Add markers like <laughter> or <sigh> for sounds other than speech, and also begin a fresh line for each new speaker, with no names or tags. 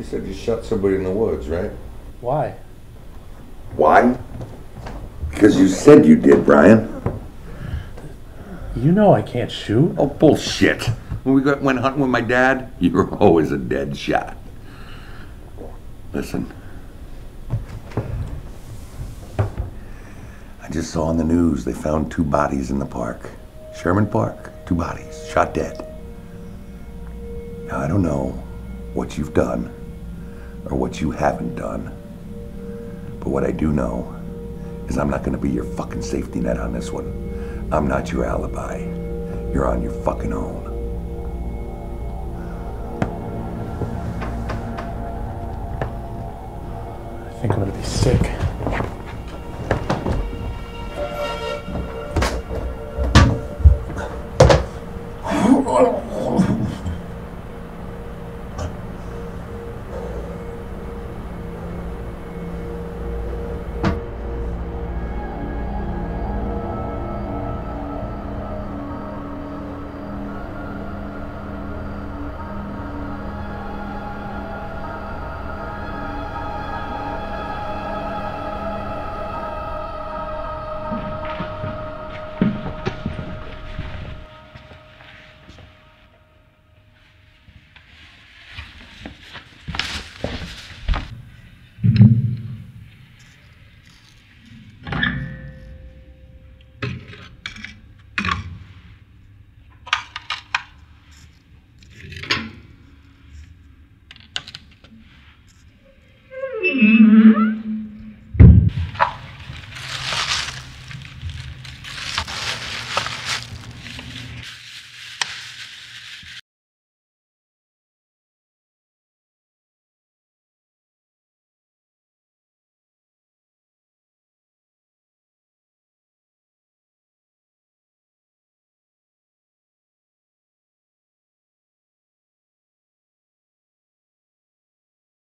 You said you shot somebody in the woods, right?
Why?
Why? Because you said you did, Brian.
You know I can't shoot.
Oh, bullshit. When we got, went hunting with my dad, <laughs> you were always a dead shot. Listen. I just saw on the news they found two bodies in the park. Sherman Park, two bodies, shot dead. Now, I don't know what you've done or what you haven't done, but what I do know is I'm not gonna be your fucking safety net on this one. I'm not your alibi. You're on your fucking own.
I think I'm gonna be sick.
Mm-hmm.